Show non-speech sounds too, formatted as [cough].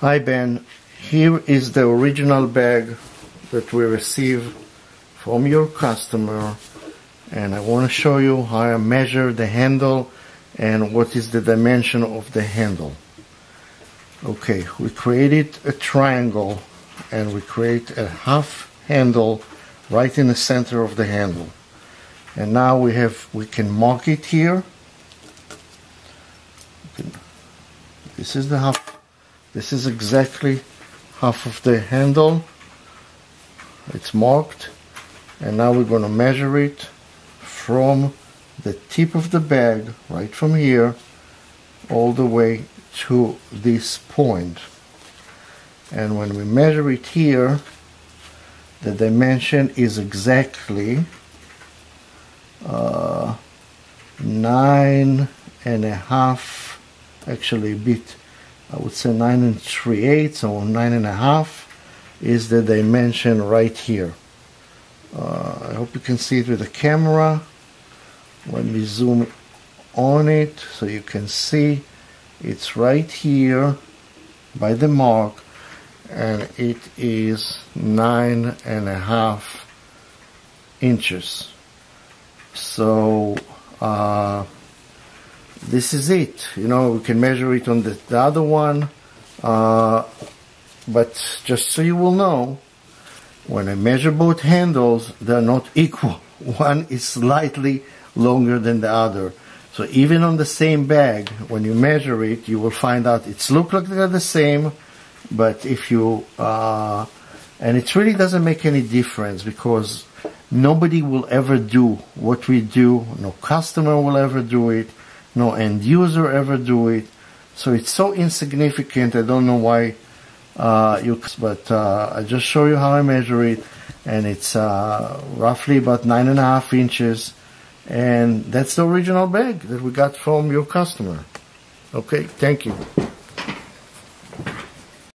Hi Ben, here is the original bag that we received from your customer and I want to show you how I measure the handle and what is the dimension of the handle. Okay, we created a triangle and we create a half handle right in the center of the handle. And now we have we can mark it here. This is the half this is exactly half of the handle. It's marked and now we're going to measure it from the tip of the bag right from here all the way to this point. and when we measure it here the dimension is exactly uh, nine and a half actually a bit I would say nine and three eighths or nine and a half is the dimension right here. Uh, I hope you can see it with the camera. Let me zoom on it so you can see. It's right here by the mark and it is nine and a half inches. So uh, this is it. You know we can measure it on the, the other one uh, but just so you will know when I measure both handles they're not [laughs] equal. One is slightly longer than the other. So even on the same bag when you measure it you will find out it's look like they're the same but if you uh, and it really doesn't make any difference because nobody will ever do what we do. No customer will ever do it no end user ever do it. So it's so insignificant I don't know why uh, you but uh, I just show you how I measure it and it's uh, roughly about nine and a half inches and that's the original bag that we got from your customer. Okay thank you